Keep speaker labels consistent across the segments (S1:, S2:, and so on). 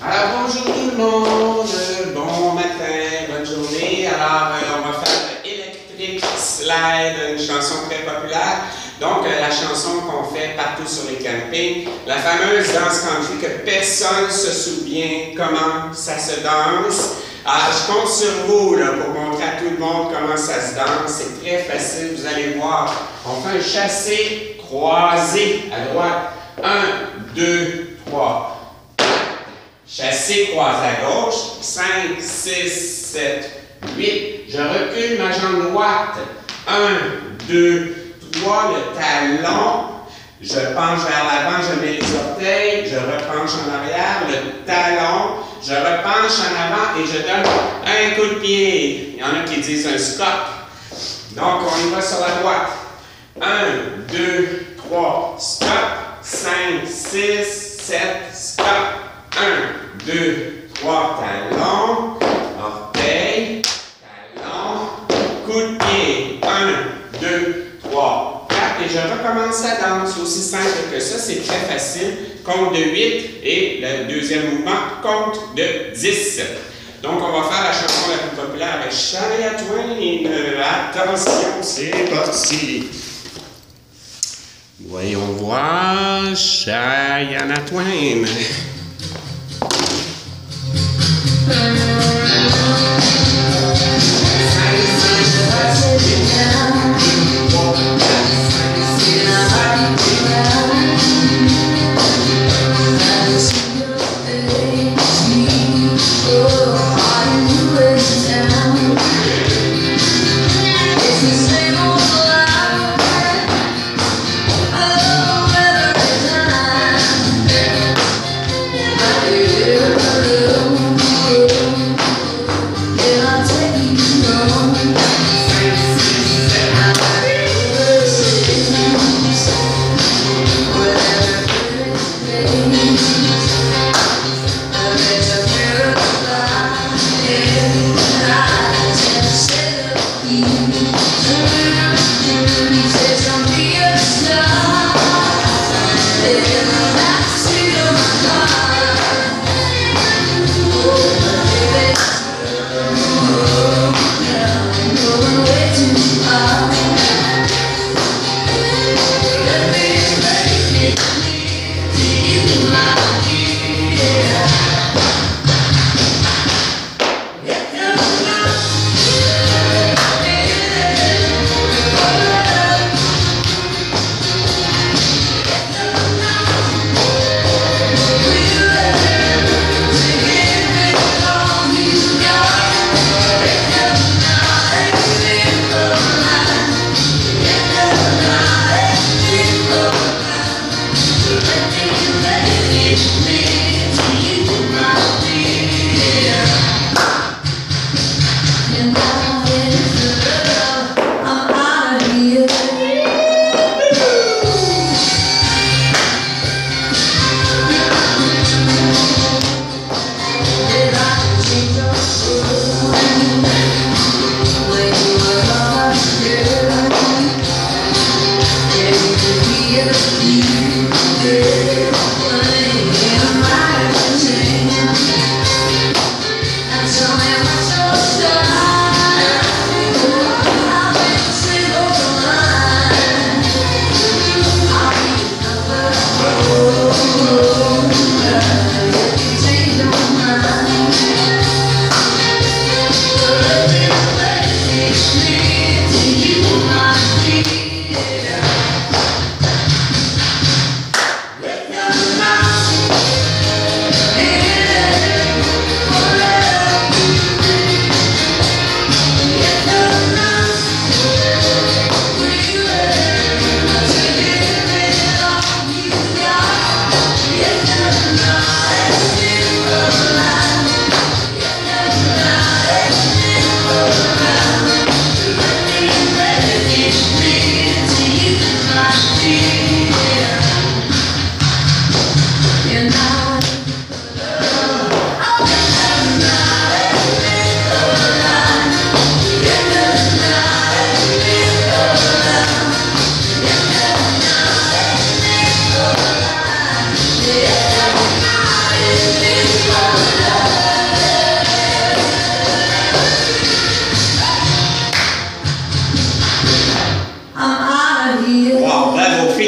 S1: Alors bonjour tout le monde, bon matin, bonne journée. Alors euh, on va faire Electric Slide, une chanson très populaire. Donc euh, la chanson qu'on fait partout sur les campings, la fameuse danse country que personne se souvient comment ça se danse. Alors je compte sur vous là, pour montrer à tout le monde comment ça se danse. C'est très facile, vous allez voir. On fait un chassé croisé à droite. Un, deux, trois. Chassé croisé à gauche, 5, 6, 7, 8. Je recule ma jambe droite. 1, 2, 3, le talon. Je penche vers l'avant, je mets les orteils, je repenche en arrière, le talon, je repenche en avant et je donne un coup de pied. Il y en a qui disent un scott. Donc, on y va sur la droite. 1, 2, 3, stop. 5, 6, 7, stop. 1, 2, 3, talon, orteil, talon, coup de pied. 1, 2, 3, 4. Et je recommence la danse. Aussi simple que ça, c'est très facile. Compte de 8 et le deuxième mouvement, compte de 10. Donc, on va faire la chanson la plus populaire avec Shania Twain. Attention, c'est parti. Voyons voir Shania Twain.
S2: Master.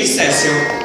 S1: É Ele.